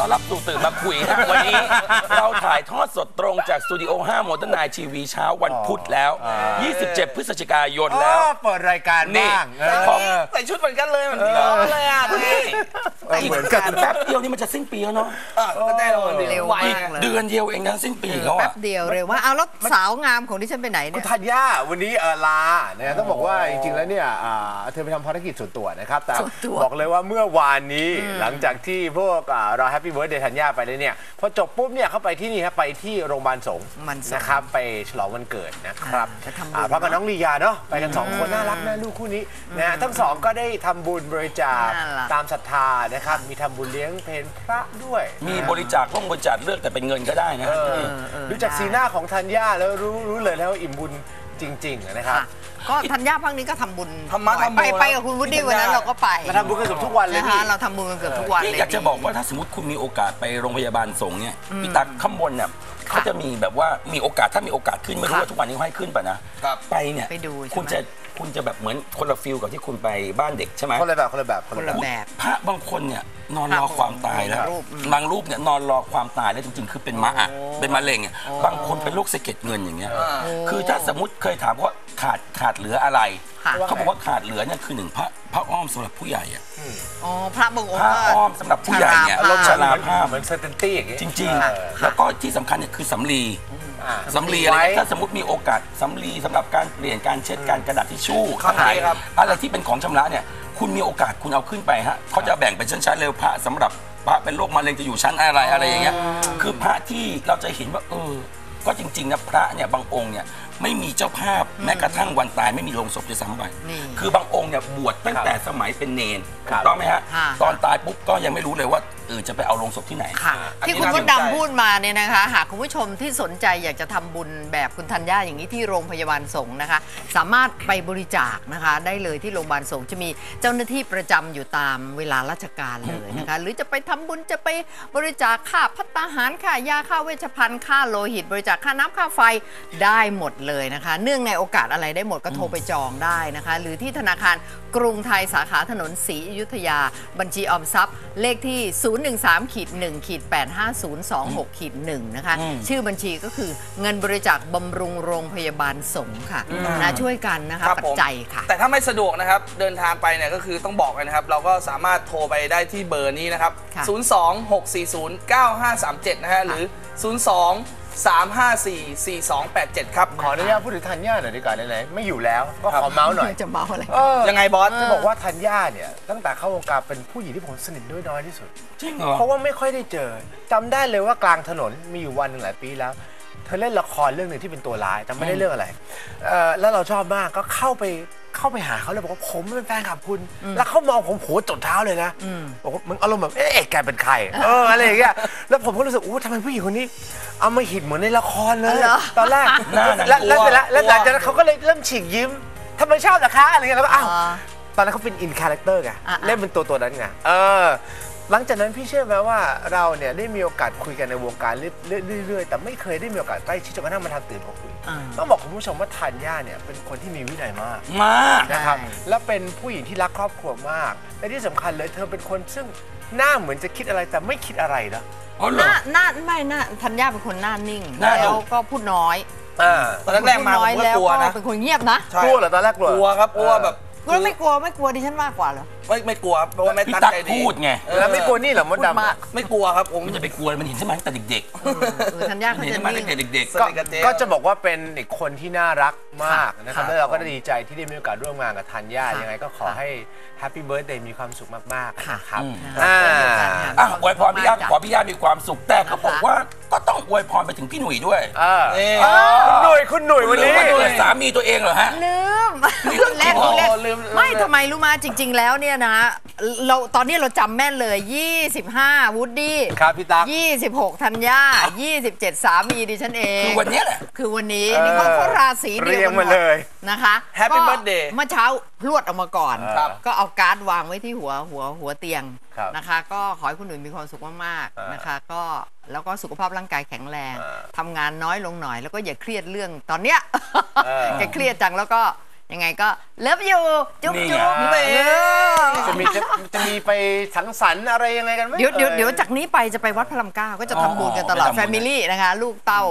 ต้อนรับสู่ตื่นมาคุยฮะวันนี้ เราถ่ายทอดสดตรงจากสตูดิโอ5โมเดิร์นไนทีวีเช้าวันพุธแล้ว 27 พฤศจิกายนแล้วอ๋อเปิดรายการนี่บ้างเออของใส่ชุดเหมือนกันเลยเหมือนพี่น้องเลยอะนี่ เออเหมือนกันอีแป๊บเดียวนี่มันจะสิ้นปีแล้วเนาะอะก็ได้รางวัลดีเร็วไวมากเลยเดือนเดียวเองนะสิ้นปีเขาแป๊อะบเดียวเร็วว่าเอาแล้วสาวงามของดิฉันไปไหนคุเนี่ณยธัญญาวันนี้เออลาเนี่ยต้องบอกว่าจริงๆแล้วเนี่ยอ่าเธอไปทำภารกิจส่วนตัวนะครับแต่ส่วนตัวบอกเลยว่าเมื่อวานนี้หลังจากที่พวกอ่าเรา Happy Birthday ธัญญาไปเลยเนี่ยพอจบปุ๊บเนี่ยเขาไปที่นี่ครับไปที่โรงพยาบาลสงฆ์มันสงนะครับไปฉลองวันเกิดนะครับไปทำบุญอ่าพร้อมกับน้องลียาเนาะไปกันสองคนน่ารักน่าลูกคู่นี้นะฮะทั้งสองก็ได้ทำบุญบริจาคน่ารักตามศรัทธานะครับ มีทำบุญเลี้ยงเพนพระด้วยมีบริจาคต้องบริจาคเลือกแต่เป็นเงินก็ได้นะเออดูจากสีหน้าของธัญญาแล้วรู้รู้เลยแล้ววาอิ่มบุญจริง ๆ นะครับ ค่ะก็ธัญญาพักนี้ก็ทำบุญธรรมะธรรมโมไปไปกับคุณวุฒิวันนั้นเราก็ไปมาทำบุญกันเกือบทุกวันเลยนะพี่ คะเราทำบุญกันเกือบทุกวันเลนี่ย อยากจะบอกว่าถ้าสมมติคุณมีโอกาสไปโรงพยาบาลสงฆ์เนี่ยพี่ตักข้างบนเนี่ยเขาจะมีแบบว่ามีโอกาสถ้ามีโอกาสขึ้นไม่รู้ว่าทุกวันนี้เขาให้ขึ้นป่ะนะครับ ไปเนี่ยไปดูใช่ไหม คุณจะ คุณจะแบบเหมือนคนละฟิลกับที่คุณไปบ้านเด็กใช่ไหมคนละแบบคนละแบบคนละคนแบละบแบบพระบางคนเนี่ยนอนรอความตายแล้วรูปอืมบางรูปเนี่ยนอนรอความตายแล้วจริงๆ คือเป็นมะอะเป็นมะเร็งอะบางคนเป็นโรคสะเก็ดเงินอย่างเงี้ยคือถ้าสมมติเคยถามว่าขาดขาดเหลืออะไรค่ะเขาบอกว่าขาดเหลือเนี่ยคือหนึ่งพระพระอ้อมสำหรับผู้ใหญ่อะอ๋อพระบางองพค์ระก็อ้อมสำหรับผู้ใหญ่เนี่ยชราภาพชราภาพเหมือนเซอร์เทนตี้อย่างงี้จริงเออๆแล้วก็ที่สำคัญเนี่ยคือสำลีอ่า สำลีอะไรไว้เงี้ยถ้าสมมติมีโอกาสสำลีสำหรับการเปลี่ยนการเช็ดการกระดาษทิชชู่ครับขายครับ อะไรที่เป็นของชำระเนี่ย คุณมีโอกาสคุณเอาขึ้นไปฮะเขาจะแบ่งเป็นชั้นๆเลยพระสำหรับพระเป็นโรคมะเร็งจะอยู่ชั้นอะไรอะไรอย่างเงี้ยคือพระที่เราจะเห็นว่าเออ ก็จริงๆนะพระเนี่ยบางองค์เนี่ยไม่มีเจ้าภาพแม้กระทั่งวันตายไม่มีโลงศพจะซ้ำไปนี่คือบางองค์เนี่ยบวชตั้งแต่สมัยเป็นเนนครัถูบกต้องไหมฮะค่ะ ตอนตายปุ๊บก็ยังไม่รู้เลยว่า เออจะไปเอาโลงศพที่ไหนค่ะ อันนี้ที่คุณน่ามสดนใจ ดำพูดมาเนี่ยนะคะ หากคุณผู้ชมที่สนใจอยากจะทำบุญแบบคุณธัญญาอย่างนี้ที่โรงพยาบาลสงฆ์นะคะ สามารถไปบริจาคนะคะ ได้เลยที่โรงพยาบาลสงฆ์จะมีเจ้าหน้าที่ประจำอยู่ตามเวลาราชการเลยนะคะ หรือจะไปทำบุญจะไปบริจาคค่าพัตตาหารค่ายาค่าเวชภัณฑ์ค่าโลหิต บริจาคค่าน้ำค่าไฟได้หมดเลยนะคะ เนื่องในโอกาสอะไรได้หมดก็โทรไปจองได้นะคะ หรือที่ธนาคารกรุงไทยสาขาถนนศรีอยุธยา บัญชีออมทรัพย์เลขที่013ขีด1ขีด85026ขีด1นะคะ ชื่อบัญชีก็คือเงินบริจาคบำรุงโรงพยาบาลสงฆ์ค่ะนะช่วยกันนะคะครับปัผจมจัยค่ะ แต่ถ้าไม่สะดวกนะครับ เดินทางไปเนี่ยก็คือต้องบอกเลยนะครับ เราก็สามารถโทรไปได้ที่เบอร์นี้นะครับค่ะ026409537 นะฮะหรือ 02-354-4287 ครับ ขออนุญาตพูดถึงธัญญาหน่อยดีกว่าไหนๆไม่อยู่แล้วก็ขอเมาส์หน่อยจะเมาอะไรเออยังไงบอสจะบอกว่าธัญญาเนี่ย ตั้งแต่เข้าวงการเป็นผู้หญิงที่ผมสนิทด้วยน้อยที่สุด จริงเหรอ เพราะว่าไม่ค่อยได้เจอจำได้เลยว่ากลางถนนมีอยู่วันหนึ่งหลายปีแล้ว เธอเล่นละครเรื่องหนึ่งที่เป็นตัวร้ายแต่ไม่ได้เรื่องอะไรเออแล้วเราชอบมากก็เข้าไป เข้าไปหาเขาเลยบอกว่าผมเป็นแฟนคลับคุณ แล้วเขามองผมโหจดเท้าเลยนะบอกว่ามึงอารมณ์แบบเอ๊ะแกเป็นใครเอออะไรอย่างเงี้ยแล้วผมก็รู้สึกอู้ทำไมผู้หญิงคนนี้เอามาหิดเหมือนในละครเลยเหรอตอนแรกหน้าหนังแล้วแล้วกลัวเสร็จแล้วแล้วหลังจากนั้นเขาก็เลยเริ่มฉีกยิ้มทำไมชอบล่ะคะอะไรเงี้ยแล้วก็อ้าวอ๋อตอนนั้นเขาเป็น in character ไงอะเล่นเป็นตัวตัวนั้นไงเออ หลังจากนั้นพี่เชื่อไหมว่าเราเนี่ยได้มีโอกาสคุยกันในวงการเรื่อยๆ แต่ไม่เคยได้มีโอกาสใกล้ชิดจนกระทั่งมาทำตื่นมาคุยอ่าต้องบอกคุณผู้ชมว่าธัญญาเนี่ยเป็นคนที่มีวินัยมากมากนะครับใช่และเป็นผู้หญิงที่รักครอบครัวมาก และที่สำคัญเลยเธอเป็นคนซึ่งหน้าเหมือนจะคิดอะไรแต่ไม่คิดอะไรนะอ๋อเหรหอน้าหน้าไม่หน้าธัญญาเป็นคนหน้านิ่งหน้าดุแล้วก็พูดน้อยอ่าตอนแรกๆมาพูดผมน้อยก็แล้วกลัวนะเป็นคนเงียบนะใช่กลัวเหรอตอนแรกกลัวกลัวครับเพราะว่าแบบ ก็ไม่กลัวไม่กลัวดิฉันมากกว่าเหรอ ไม่ไม่กลัวเพราะว่าไม่พี่ตั้งตั๊กใจดีพูดไงเออแล้วไม่กลัวนี่เหรอมดพูดดำมากไม่กลัวครับผมมันจะไปกลัวมันเห็นใช่ไหมตั้งแต่เด็กเออธัญญาๆเขามันเห็นจะใช่ไหมนิ่ตั้งงแต่เด็ก สก็นิทกับเจ๊ก็จะบอกว่าเป็นอีกคนที่น่ารักมากนะครับค่ะแล้วเราก็ได้ดีใจที่ได้มีโอกาสร่วมงานกับธัญญาค่ะยังไงก็ขอให้แฮปปี้เบิร์ a เดย์มีความสุขมากๆนะครับอืม อ่า ๆอะอวยพรพี่ย่าขอพี่ย่ามีความสุขแต่เขาบอกว่าก็ต้องอวยพรไปถึงพี่หนุ่ยด้วยเออนี่คุณหนุ่ยคุณหนุ่ยวันนี้หรือว่าเกิดสามีตัวเองเหรอฮะ ลืมนี่เรื่องจริเล่งนเหรอเล่นลืมลืม ไม่ทำไมรู้มาจริง ๆ แล้วเนี่ยนะเราตอนนี้เราจำแม่นเลย 25 วูดดี้ ครับพี่ตั๊ก 26ธัญญา27 สามีดิฉันเอง คือวันเนี้ยแหละ คือวันนี้เออนี่เขาเขาราศีเดียวเรียกังนหมมาดเลยนะคะ Happy ก็ birthday เมื่อเช้าพรวดออกมาก่อน ครับก็เอาการ์ดวางไว้ที่หัวหัวหัวเตียงครับนะคะ ก็ขอให้คุณหนุ่ยมีความสุขมากอ่าๆนะคะ ก็แล้วก็สุขภาพร่างกายแข็งแรงอ่าทำงานน้อยลงหน่อย แล้วก็อย่าเครียดเรื่องตอนเนี้ยเออ แกเครียดจังแล้วก็ ยังไงก็เลิฟอยู่จุ๊บนี่จุ๊บไงเออจะมีจะจะมีไปสังสรรค์อะไรยังไงกันไหมเดี๋ยวเดี๋ยวอ่เดี๋ยวจากนี้ไปจะไปวัดพระรามเก้าก็จะทำบุญกันตลอดไปทำบุญ แฟมิลี่นะคะ ลูกเต้า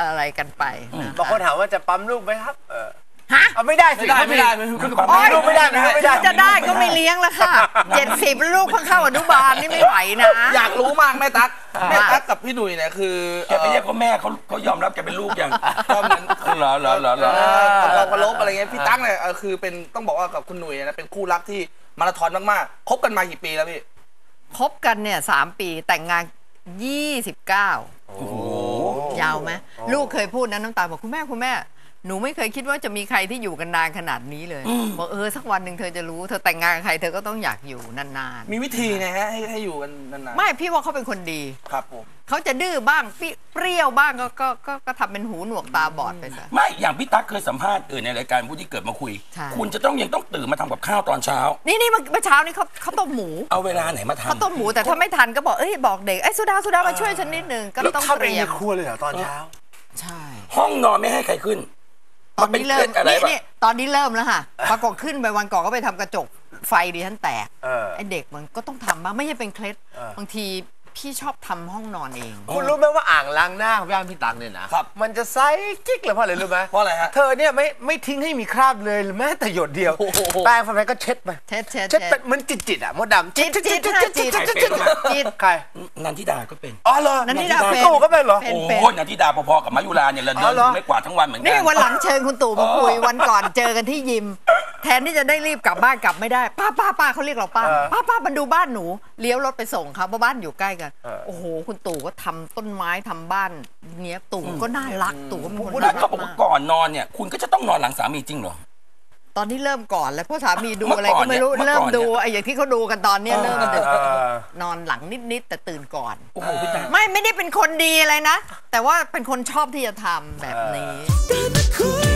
อะไรกันไปนะบางคนถามว่าจะปั๊มลูกไหมครับเออฮะ เอาไม่ได้สิไม่ได้ไม่ได้ไม่คุณได้ปั๊มลูกไม่ได้ไม่ได้ไม่ได้ จะได้ก็ไม่เลี้ยงแล้วค่ะเจ็ดสิบลูกเพิ่งเข้าอนุบาลนี่ไม่ไหวนะ อยากรู้มากแม่ตั๊ก แม่ตั๊กกับพี่หนุ่ยเนี่ยคือแกไปเรียกเขาแม่เขาเขายอมรับแกเป็นลูกยังก็เหมือนเหรอเหรอเหรอเหรอเออความเคารพอะไรเงี้ยพี่ตั๊กเนี่ยเออคือเป็นต้องบอกว่ากับคุณหนุ่ยนะเป็นคู่รักที่มาราธอนมากๆคบกันมากี่ปีแล้วพี่คบกันเนี่ยสามปีแต่งงาน29โอ้โหยาวไหมลูกเคยพูดนะน้ำตาลบอกคุณแม่คุณแม่ หนูไม่เคยคิดว่าจะมีใครที่อยู่กันนานขนาดนี้เลยบอกเออสักวันหนึ่งเธอจะรู้เธอแต่งงานกับใครเธอก็ต้องอยากอยู่นานมีวิธีไงฮะให้ให้อยู่กันนานๆไม่พี่ว่าเขาเป็นคนดีๆครับผมเขาจะดื้อบ้างเปรี้ยวบ้างก็ก็ก็ก็ทำเป็นหูหนวกตาบอดไปซะไม่อย่างพี่ตั๊กเคยสัมภาษณ์เออในรายการผู้ที่เกิดมาคุยใช่คุณจะต้องยังต้องตื่นมาทำกับข้าวตอนเช้า นี่นี่เมื่อเช้านี้เขาเขาต้มหมูเอาเวลาไหนมาทำเขาต้มหมูแต่ถ้าไม่ทันก็บอกเอ้ยบอกเด็กไอ้ยสุดาสุดามาช่วยฉันนิดนึงก็แล้วต้องทำเตเองรียในมครัวเลยเหรอตอนเช้า ใช่ ห้องนอนไม่ให้ใครขึ้น ตอนนี้เริ่มมันเป็นเคล็ดอะไรนี่ปะนี่ตอนนี้เริ่มแล้วค่ะปรากฏขึ้นไปวันก่อนก็ไปทำกระจกไฟดิฉันแตกเออไอเด็กมันก็ต้องทำบ้างไม่ใช่เป็นเคล็ดเออบางที พี่ชอบทำห้องนอนเอง คุณรู้ไหมว่าอ่างล้างหน้าของพี่อ้ำพี่ตังเนี่ยนะครับ มันจะใสกิ๊กเลยเพราะอะไรรู้ไหมเพราะอะไรฮะ เธอเนี่ยไม่ไม่ทิ้งให้มีคราบเลยแม้แต่หยดเดียว โอ้โห แปรงฟันไปก็เช็ดไปเช็ดเช็ดเช็ดเช็ดเป็นเหมือนจิตจิตๆอะมดดำจิตจิตจิตจิตใครเป็นวะจิต ใครนันทิดาก็เป็น อ๋อเหรอนันทิดาเป็น ตู่ก็เป็นเหรอ เป็น โอ้ยนันทิดาพอๆกับมายุราเนี่ยเราอ๋เดิอนเหรอ ไม่กวาดทั้งวันเหมือนกันี่นวันหลังเชิญคุณตู่มาคุยวันก่อนเจอกันที่ยิม แทนที่จะได้รีบกลับบ้านกลับไม่ได้ ป้าป้าป้าเขาเรียกเราป้าเออป้าป้ามันดูบ้านหนูเลี้ยวรถไปส่งเขาเพราะบ้านอยู่ใกล้กันเออ โอ้โหคุณตู่ก็ทำต้นไม้ทำบ้านเนี้ยตู่ก็น่ารักตู่ก็เป็นคนพูดน่าแล้วรัเขากบอกมาว่ากก่อนนอนเนี่ย คุณก็จะต้องนอนหลังสามีจริงเหรอ ตอนนี้เริ่มก่อนแล้วเพราะสามีดูเมื่ออะไรก่ก็อนไม่รู้เนี่ยเมื่อเริ่มก่อนเนี่ยดูไอ้อย่างที่เขาดูกันตอนเนี้ยเริ่มดึกเออนอนหลังนิดๆแต่ตื่นก่อน โอ้โหพี่ตาไม่ไม่ได้เป็นคนดีอะไรนะ แต่ว่าเป็นคนชอบที่จะทำแบบนี้